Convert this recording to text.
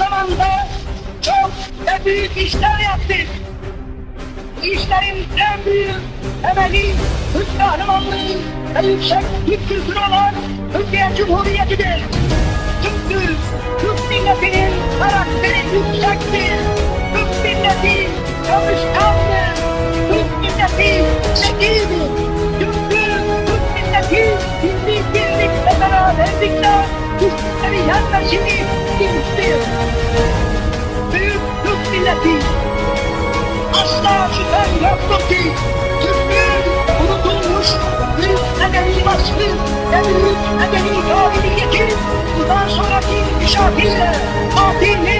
zamanda çok ve büyük işler yaptık. İşlerin en büyük temeli Türk kahramanlığı ve yüksek Türk kültürü olan Türkiye Cumhuriyeti'dir. Çünkü Türk milletinin karakteri yüksektir. Türk milleti çalışkandır. Türk milleti zekidir. Çünkü Türk milleti birlik birlik ve beraberlikle güçleri yenmesini Milleti asla şüphem yoktur ki Türklüğün unutulmuş büyük medeni vasfı ve büyük medeni kabiliyeti bundan sonraki inşaatıyla, fatihliği